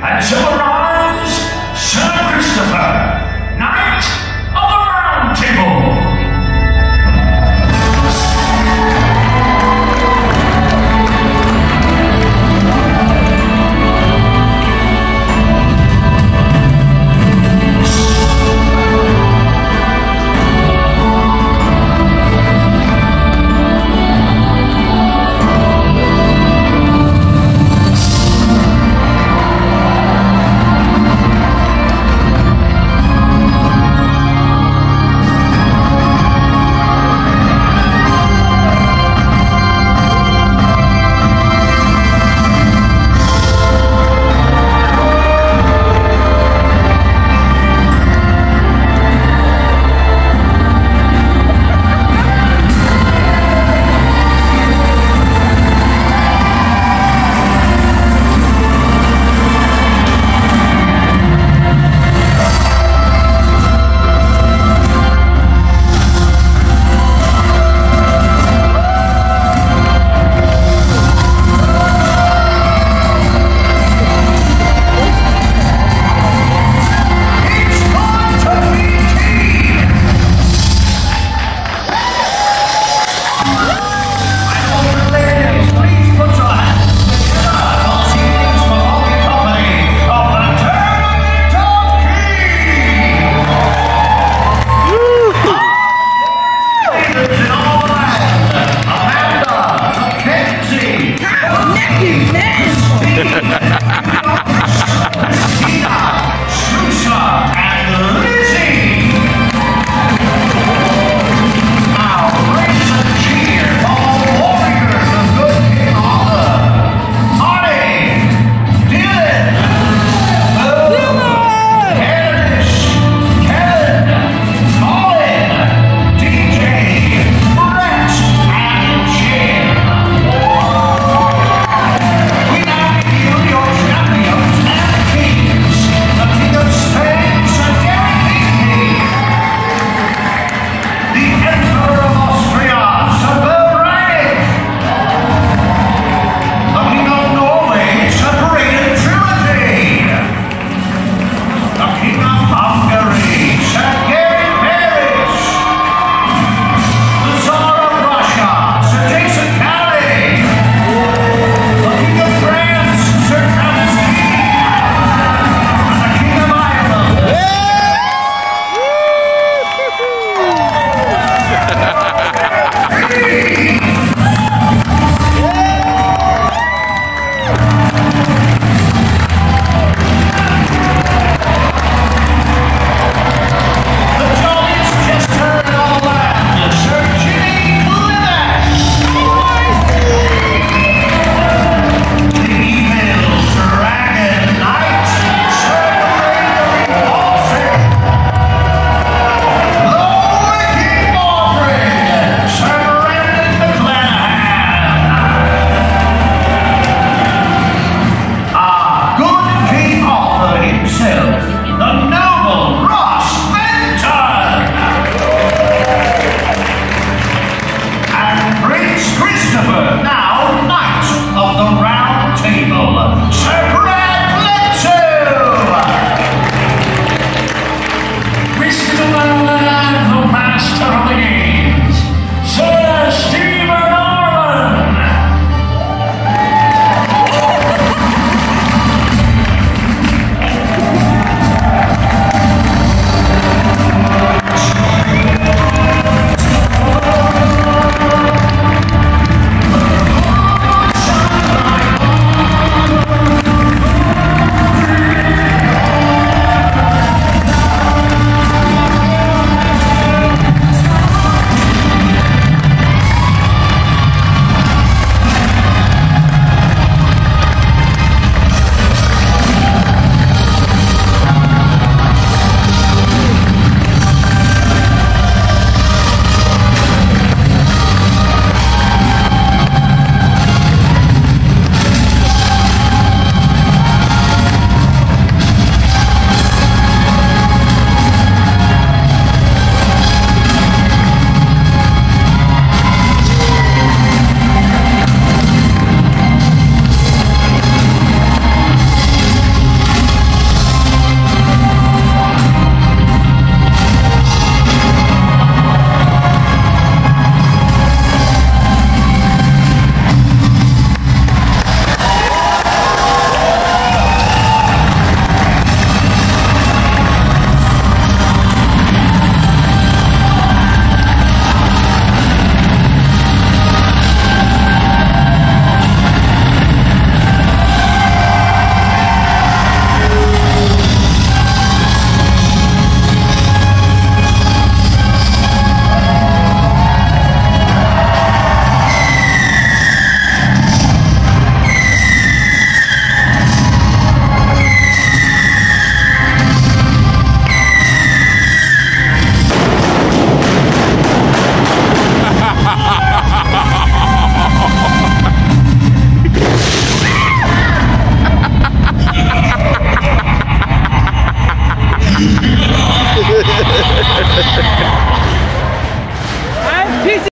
I'm sure.